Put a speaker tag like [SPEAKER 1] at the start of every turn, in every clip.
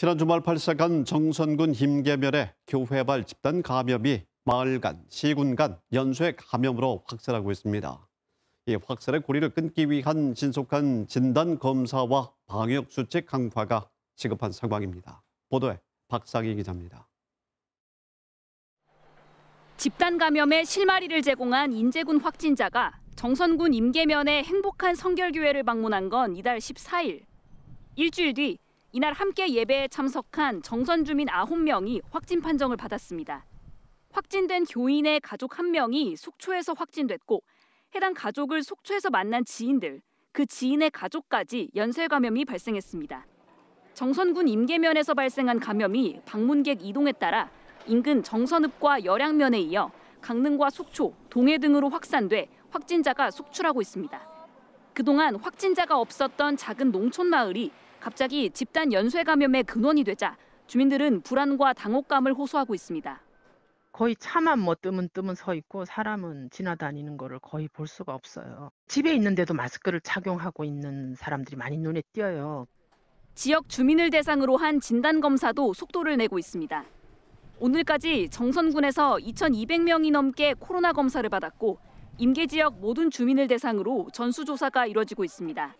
[SPEAKER 1] 지난 주말 발생한 정선군 힘개면의 교회발 집단 감염이 마을 간, 시군 간 연쇄 감염으로 확산하고 있습니다. 이 확산의 고리를 끊기 위한 신속한 진단 검사와 방역 수칙 강화가 시급한 상황입니다. 보도에 박상희 기자입니다.
[SPEAKER 2] 집단 감염의 실마리를 제공한 인제군 확진자가 정선군 임계면의 행복한 성결교회를 방문한 건 이달 14일. 일주일 뒤 이날 함께 예배에 참석한 정선 주민 9명이 확진 판정을 받았습니다. 확진된 교인의 가족 1명이 속초에서 확진됐고 해당 가족을 속초에서 만난 지인들, 그 지인의 가족까지 연쇄 감염이 발생했습니다. 정선군 임계면에서 발생한 감염이 방문객 이동에 따라 인근 정선읍과 열양면에 이어 강릉과 속초, 동해 등으로 확산돼 확진자가 속출하고 있습니다. 그동안 확진자가 없었던 작은 농촌 마을이 갑자기 집단 연쇄 감염의 근원이 되자 주민들은 불안과 당혹감을 호소하고 있습니다.
[SPEAKER 3] 거의 차만 뭐 뜨문 뜨문 서 있고 사람은 지나다니는 거를 거의 볼 수가 없어요. 집에 있는데도 마스크를 착용하고 있는 사람들이 많이 눈에 띄어요.
[SPEAKER 2] 지역 주민을 대상으로 한 진단 검사도 속도를 내고 있습니다. 오늘까지 정선군에서 2,200명이 넘게 코로나 검사를 받았고 임계 지역 모든 주민을 대상으로 전수조사가 이뤄지고 있습니다.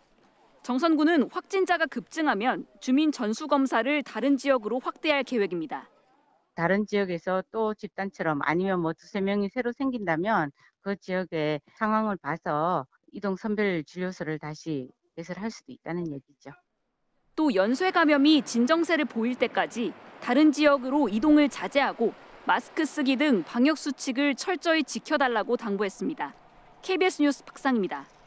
[SPEAKER 2] 정선군은 확진자가 급증하면 주민 전수 검사를 다른 지역으로 확대할 계획입니다.
[SPEAKER 4] 다른 지역에서 또 집단처럼 아니면 뭐 두세 명이 새로 생긴다면 그 지역의 상황을 봐서 이동 선별 진료소를 다시 개설할 수도 있다는 얘기죠.
[SPEAKER 2] 또 연쇄 감염이 진정세를 보일 때까지 다른 지역으로 이동을 자제하고 마스크 쓰기 등 방역 수칙을 철저히 지켜달라고 당부했습니다. KBS 뉴스 박상입니다.